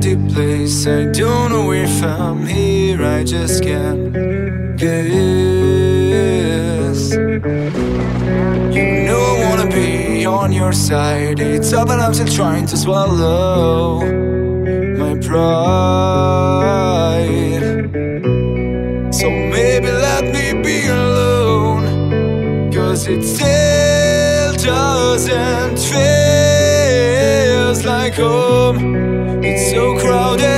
guilty place. I don't know if I'm here I just can't guess. You know I wanna be on your side. It's up and I'm still trying to swallow My pride. So maybe let me be alone Cause it still doesn't feel like home. It's so crowded.